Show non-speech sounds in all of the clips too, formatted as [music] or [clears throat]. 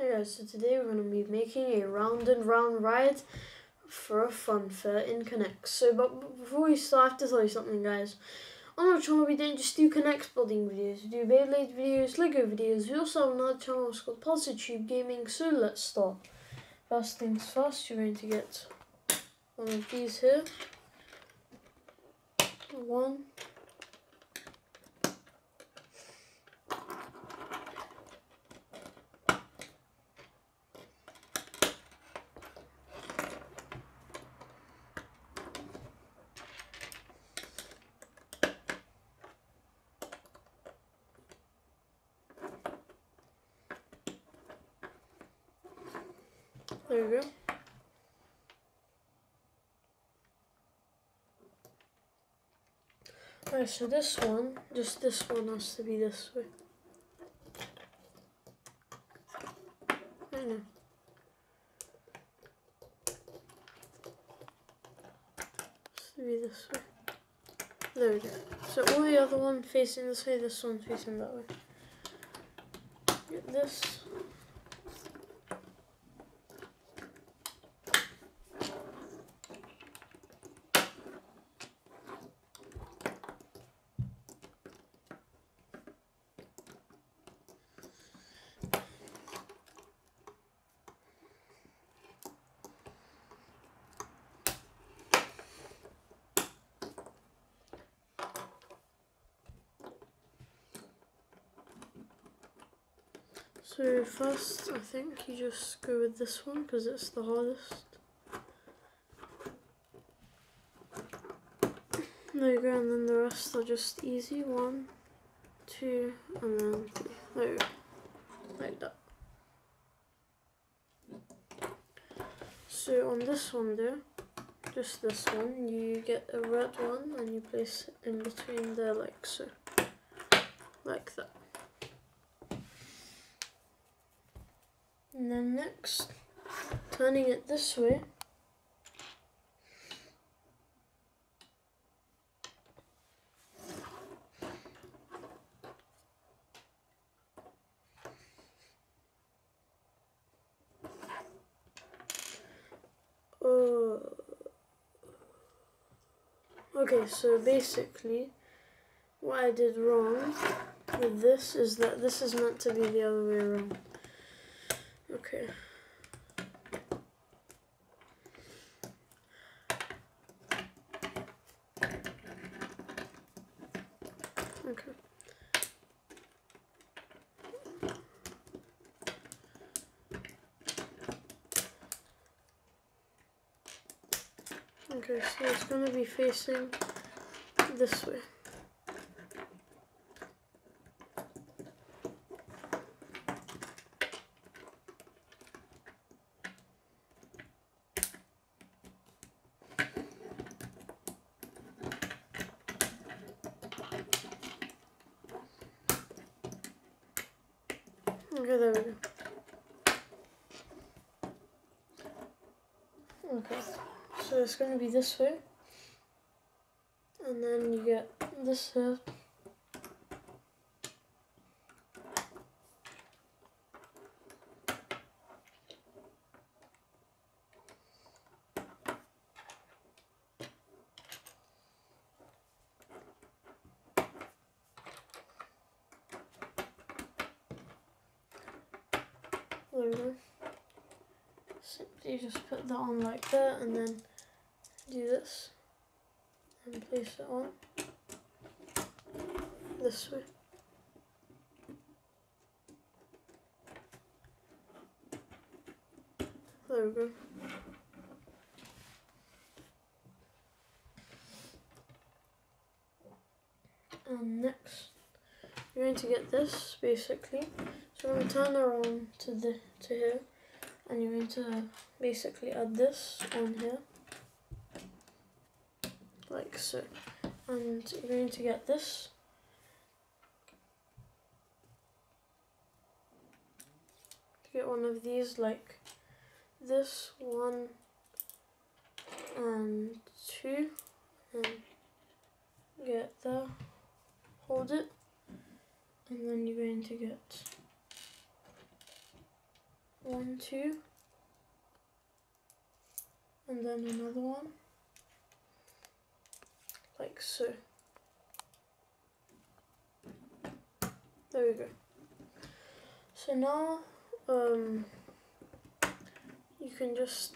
Hey so today we're going to be making a round and round ride for a fun fair in K'nex. So, but before we start, I have to tell you something guys. On our channel we don't just do K'nex building videos, we do Beyblade videos, Lego videos, we also have another channel it's called Parsatube Gaming, so let's start. First things first, you're going to get one of these here. One, Go. Alright, so this one, just this one has to be this way. I know. Has to be this way. There we go. So all the other one facing this way, this one facing that way. Get this. So first, I think you just go with this one because it's the hardest. There you go, and then the rest are just easy. One, two, and then three. There. Like that. So on this one there, just this one, you get a red one and you place it in between there like so. Like that. And then next, turning it this way. Uh, okay, so basically, what I did wrong with this is that this is meant to be the other way around. Okay. Okay. Okay, so it's going to be facing this way. Okay, there we go. Okay, so it's going to be this way. And then you get this here. We. Simply just put that on like that and then do this and place it on this way. There we go. And next, you're going to get this basically. So I'm going to turn around to the to here, and you're going to basically add this on here, like so. And you're going to get this. Get one of these like this one and two, and get there. Hold it, and then you're going to get one, two, and then another one, like so. There we go. So now, um, you can just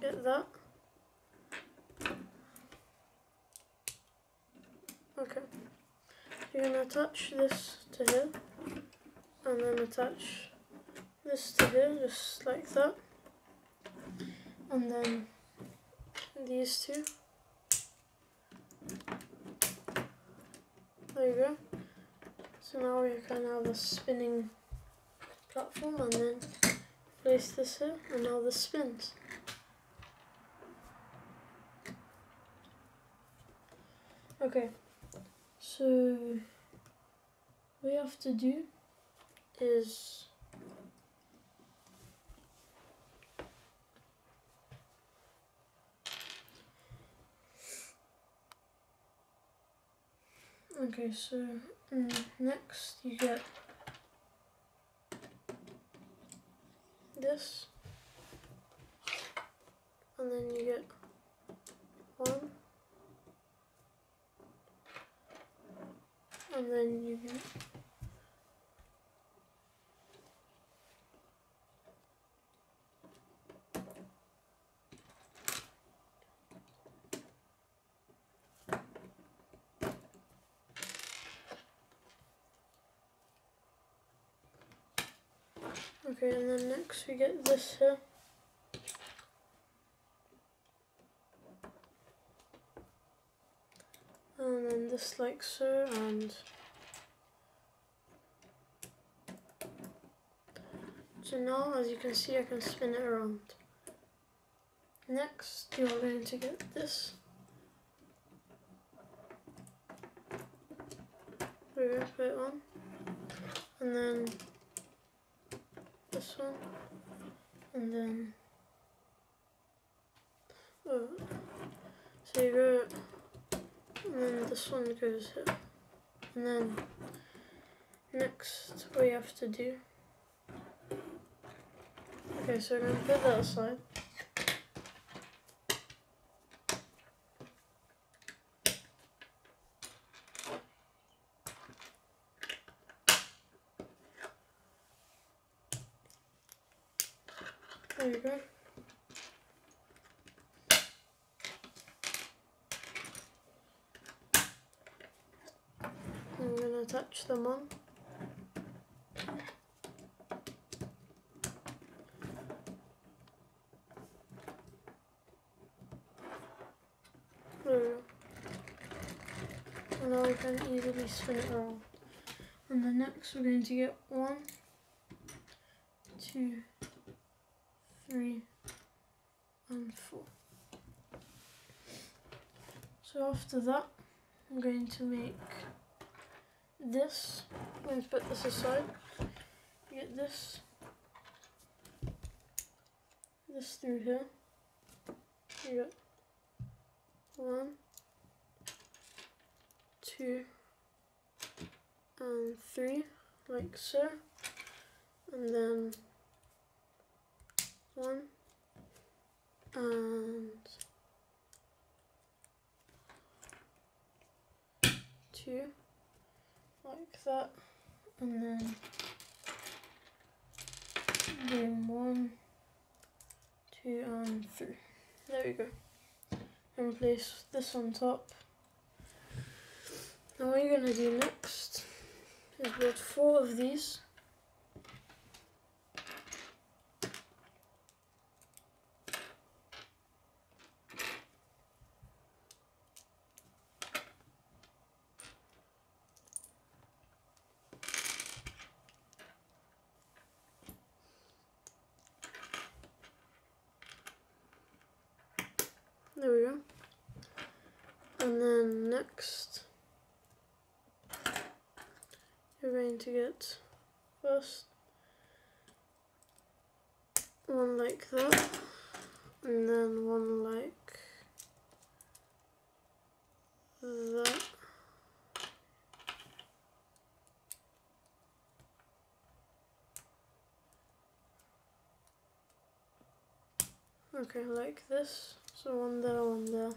get that. Okay. You're gonna attach this to here, and then attach this to here, just like that. And then these two. There you go. So now we can have a spinning platform and then place this here and now this spins. Okay, so we have to do is Okay, so mm, next you get this, and then you get one, and then you get Okay, and then next we get this here. And then this like so, and so now as you can see I can spin it around. Next you are going to get this. We're going to put it on, and then this one, and then oh, so you go, and then this one goes here, and then next we have to do. Okay, so we're gonna put that aside. There you go. I'm going to attach them on. Now we can easily spin it around. And then next we're going to get one, two, three, and four. So after that, I'm going to make this. I'm going to put this aside. Get this, this through here. You got one, two, and three, like so, and then one and two like that. And then then one two and three. There we go. And place this on top. Now what you're going to do next is build four of these There we go. And then next, you're going to get first one like that, and then one like that. Okay, like this. So one there, one there.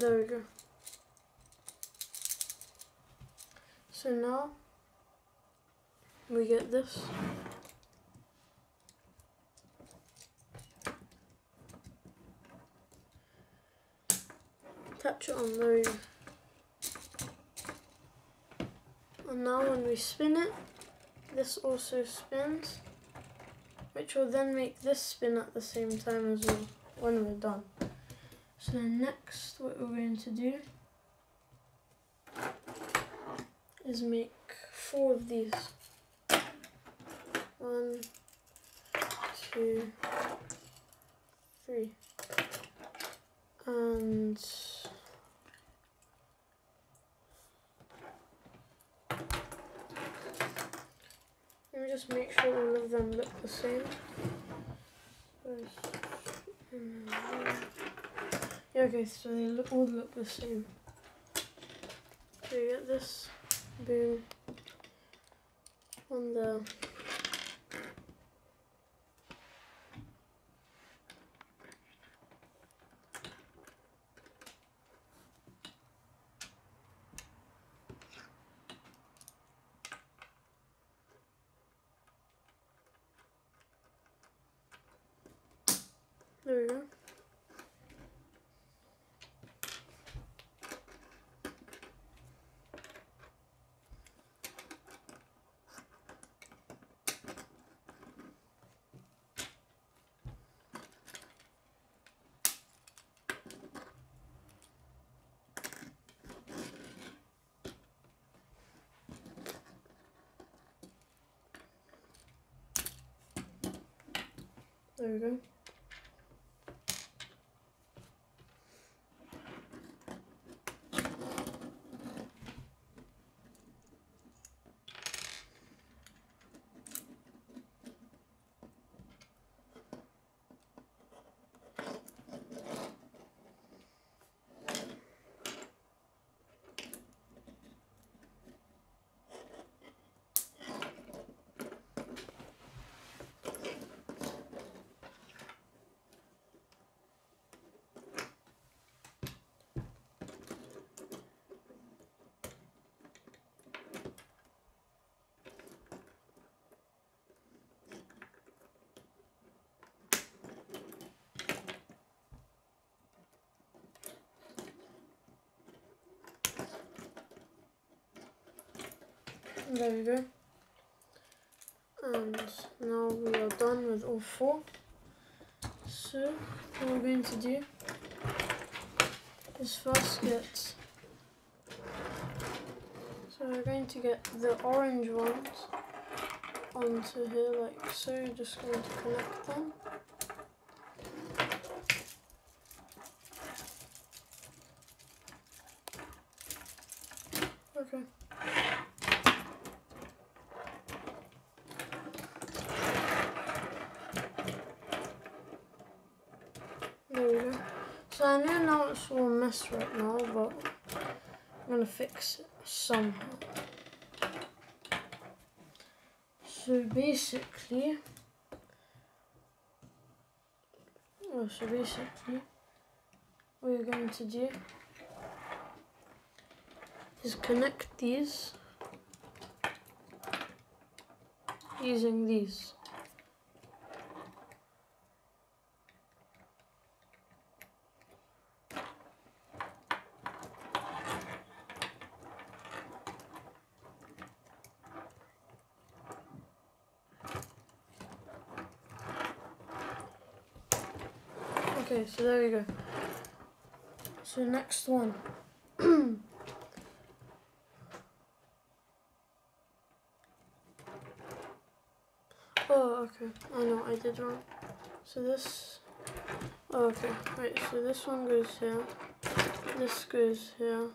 There we go. So now we get this. Touch it on there. And now when we spin it, this also spins, which will then make this spin at the same time as well when we're done. So next what we're going to do is make four of these. One, two, three. And let me just make sure all of them look the same. First, yeah, okay, so they look, all look the same. So you get this, boom, on the There we go. There we go. There we go. And now we are done with all four. So what we're going to do is first get so we're going to get the orange ones onto here like so, just going to connect them. Okay. There we go. So I know now it's all a mess right now, but I'm gonna fix it somehow. So basically, oh, so basically, what you're going to do is connect these using these. Okay, so there we go. So next one. [clears throat] Oh, okay. Oh, I know I did wrong. So this. Oh, okay. Right. So this one goes here. This goes here.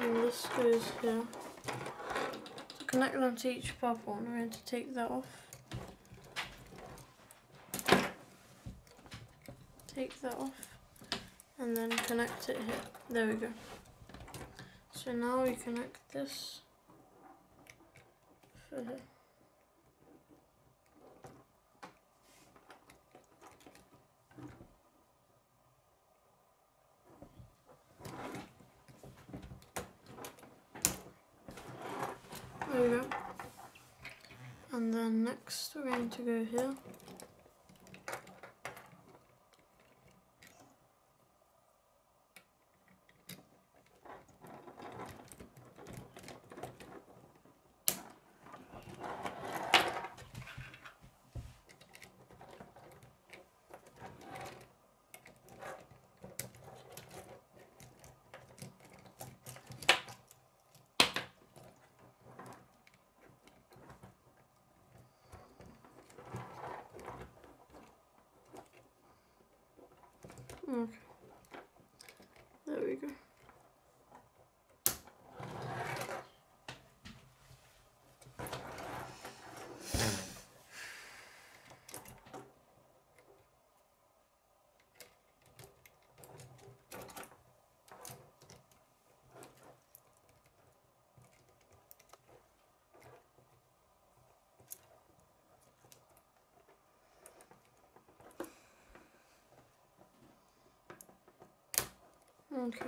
And this goes here. To connect them to each purple one, we're going to take that off. Take that off. And then connect it here. There we go. So now we connect this for here. There we go. And then next we're going to go here. Okay. There we go. Okay.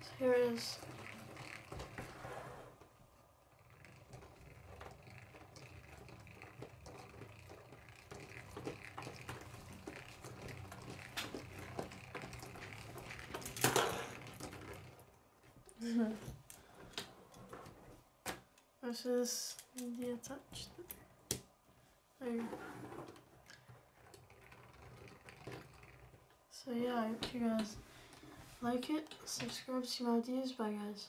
So here it is. [laughs] this is the attached. There you go. So yeah, I hope you guys like it, subscribe to my videos, bye guys.